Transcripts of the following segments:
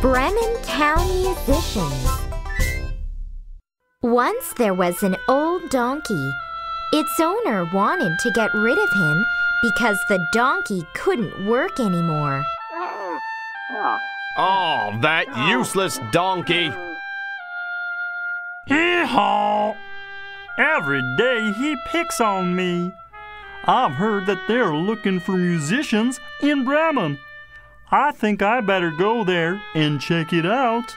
Bremen Town Musicians Once there was an old donkey. Its owner wanted to get rid of him because the donkey couldn't work anymore. Oh, that useless donkey! Hee-haw! Every day he picks on me. I've heard that they're looking for musicians in Bremen. I think I better go there and check it out.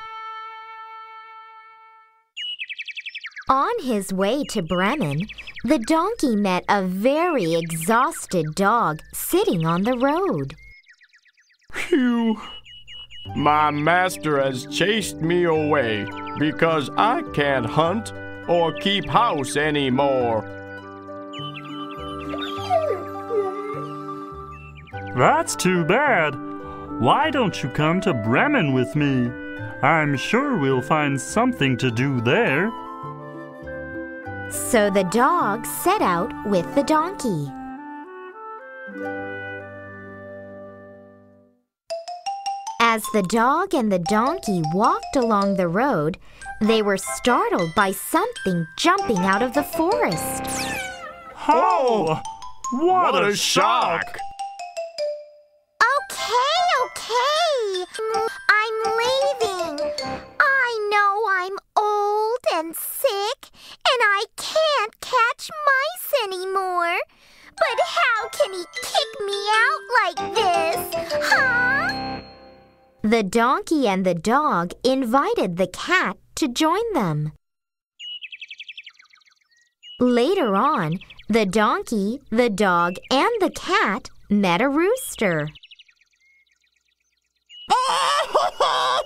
On his way to Bremen, the donkey met a very exhausted dog sitting on the road. Phew! My master has chased me away because I can't hunt or keep house anymore. That's too bad. Why don't you come to Bremen with me? I'm sure we'll find something to do there. So the dog set out with the donkey. As the dog and the donkey walked along the road, they were startled by something jumping out of the forest. Oh! What, What a shock! But how can he kick me out like this? Huh? The donkey and the dog invited the cat to join them. Later on, the donkey, the dog, and the cat met a rooster.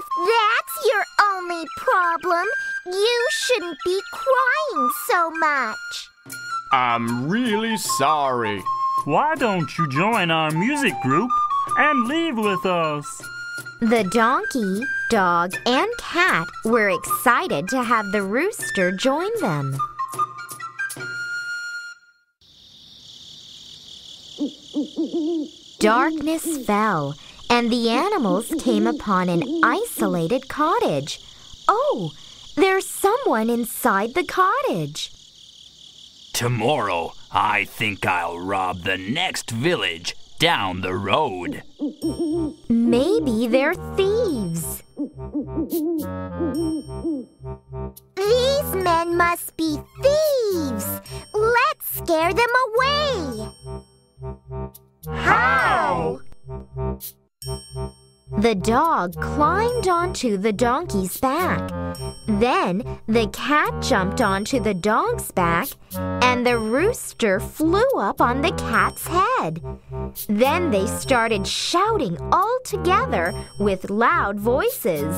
If that's your only problem, you shouldn't be crying so much. I'm really sorry. Why don't you join our music group and leave with us? The donkey, dog, and cat were excited to have the rooster join them. Darkness fell, and the animals came upon an isolated cottage. Oh, there's someone inside the cottage. Tomorrow, I think I'll rob the next village down the road. Maybe they're thieves. These men must be thieves. Let's scare them away. The dog climbed onto the donkey's back. Then the cat jumped onto the dog's back, and the rooster flew up on the cat's head. Then they started shouting all together with loud voices.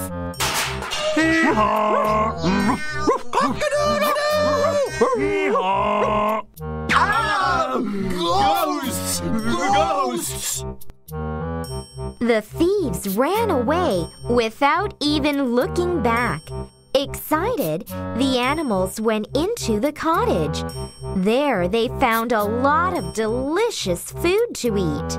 Hee-haw! Hee-haw! The thieves ran away without even looking back. Excited, the animals went into the cottage. There they found a lot of delicious food to eat.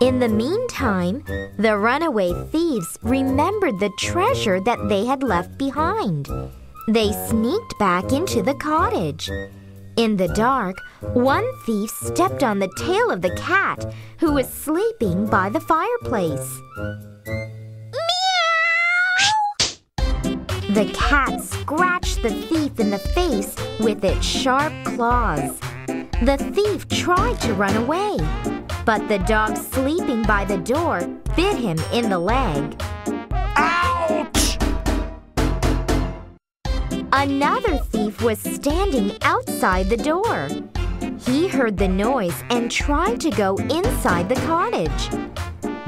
In the meantime, the runaway thieves remembered the treasure that they had left behind. They sneaked back into the cottage. In the dark, one thief stepped on the tail of the cat who was sleeping by the fireplace. Meow! The cat scratched the thief in the face with its sharp claws. The thief tried to run away, but the dog sleeping by the door bit him in the leg. Another thief was standing outside the door. He heard the noise and tried to go inside the cottage.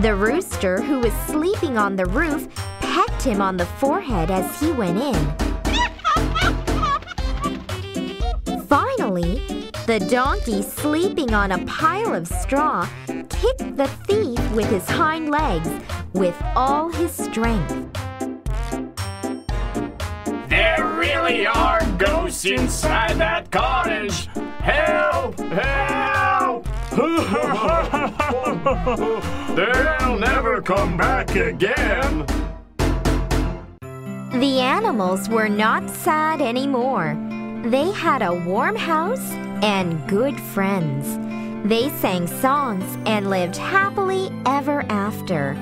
The rooster, who was sleeping on the roof, pecked him on the forehead as he went in. Finally, the donkey, sleeping on a pile of straw, kicked the thief with his hind legs with all his strength. What's inside that cottage? Help! Help! They'll never come back again. The animals were not sad anymore. They had a warm house and good friends. They sang songs and lived happily ever after.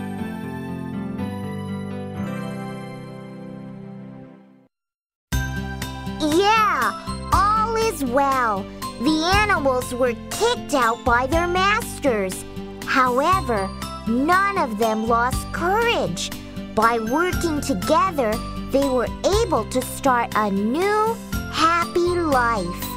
Yeah, all is well. The animals were kicked out by their masters. However, none of them lost courage. By working together, they were able to start a new, happy life.